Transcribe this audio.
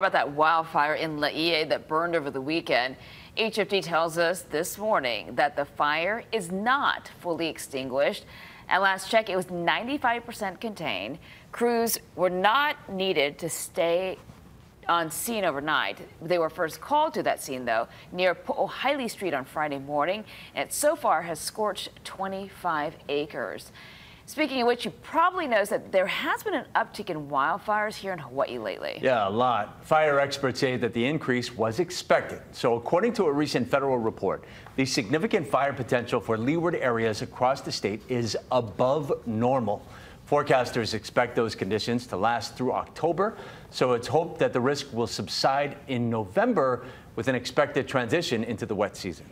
about that wildfire in Laie that burned over the weekend. HFD tells us this morning that the fire is not fully extinguished. At last check, it was 95% contained. Crews were not needed to stay on scene overnight. They were first called to that scene, though, near O'Hailey Street on Friday morning. And so far has scorched 25 acres. Speaking of which, you probably noticed that there has been an uptick in wildfires here in Hawaii lately. Yeah, a lot. Fire experts say that the increase was expected. So according to a recent federal report, the significant fire potential for leeward areas across the state is above normal. Forecasters expect those conditions to last through October, so it's hoped that the risk will subside in November with an expected transition into the wet season.